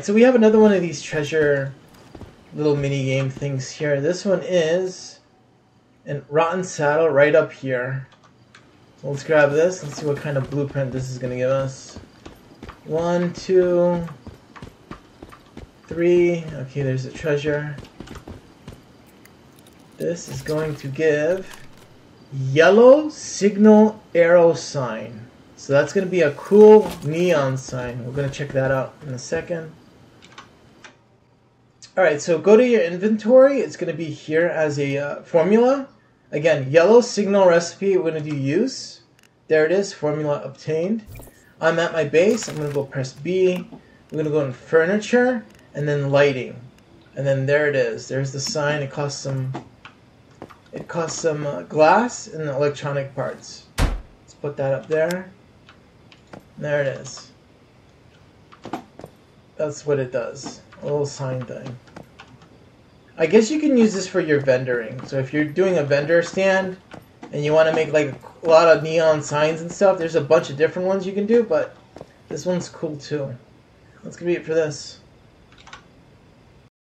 So we have another one of these treasure little mini game things here. This one is an rotten saddle right up here. Let's grab this. Let's see what kind of blueprint this is going to give us. One, two, three. Okay, there's a treasure. This is going to give yellow signal arrow sign. So that's going to be a cool neon sign. We're going to check that out in a second. Alright, so go to your inventory. It's going to be here as a uh, formula. Again, yellow signal recipe, we're going to do use. There it is, formula obtained. I'm at my base. I'm going to go press B. We're going to go in furniture and then lighting. And then there it is. There's the sign. It costs some it costs some uh, glass and electronic parts. Let's put that up there. There it is. That's what it does. A little sign thing. I guess you can use this for your vendoring. So if you're doing a vendor stand and you want to make like a lot of neon signs and stuff, there's a bunch of different ones you can do, but this one's cool too. That's gonna be it for this.